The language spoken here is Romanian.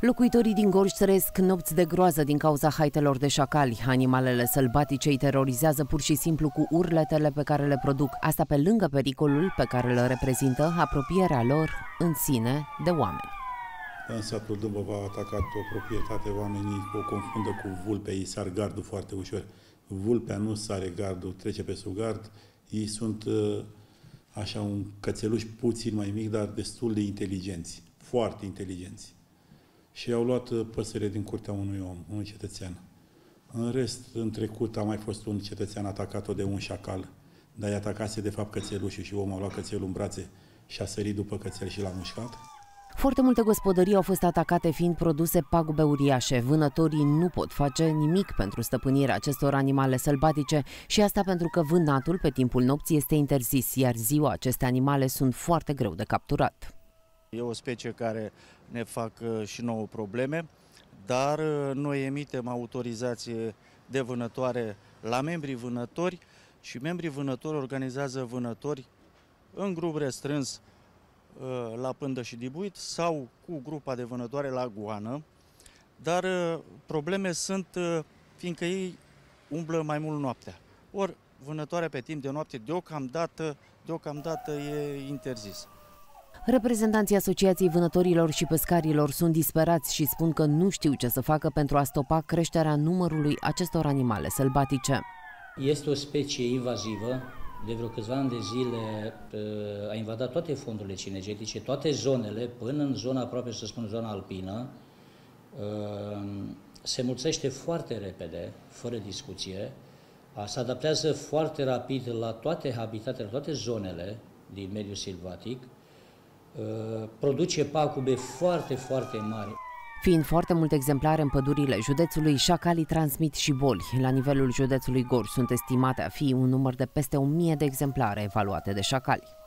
Locuitorii din Gorj trăiesc nopți de groază din cauza haitelor de șacali. Animalele sălbatice îi terorizează pur și simplu cu urletele pe care le produc. Asta pe lângă pericolul pe care îl reprezintă apropierea lor în sine de oameni. În satul Dâmbova a atacat o proprietate, oamenii o confundă cu vulpe, ei sar gardul foarte ușor. Vulpea nu sare gardul, trece pe sub gard, ei sunt uh, așa un cățeluș puțin mai mic, dar destul de inteligenți, foarte inteligenți și au luat uh, păsările din curtea unui om, unui cetățean. În rest, în trecut a mai fost un cetățean atacat-o de un șacal, dar i atacase de fapt cățelușul și omul a luat cățelul în brațe și a sărit după cățel și l-a mușcat. Foarte multe gospodării au fost atacate fiind produse pagube uriașe. Vânătorii nu pot face nimic pentru stăpânirea acestor animale sălbatice și asta pentru că vânatul pe timpul nopții este interzis, iar ziua aceste animale sunt foarte greu de capturat. E o specie care ne fac uh, și nouă probleme, dar uh, noi emitem autorizație de vânătoare la membrii vânători și membrii vânători organizează vânători în grup restrâns uh, la pândă și dibuit sau cu grupa de vânătoare la goană, dar probleme sunt fiindcă ei umblă mai mult noaptea. Ori vânătoarea pe timp de noapte deocamdată, deocamdată e interzis. Reprezentanții Asociației Vânătorilor și Pescarilor sunt disperați și spun că nu știu ce să facă pentru a stopa creșterea numărului acestor animale sălbatice. Este o specie invazivă, de vreo câțiva ani de zile a invadat toate fondurile cinegetice, toate zonele, până în zona aproape, să spun, zona alpină, se mulțește foarte repede, fără discuție, se adaptează foarte rapid la toate habitatele, toate zonele din mediul silvatic, Uh, produce pacube foarte, foarte mari. Fiind foarte multe exemplare în pădurile județului, șacalii transmit și boli. La nivelul județului Gorj sunt estimate a fi un număr de peste 1000 de exemplare evaluate de șacali.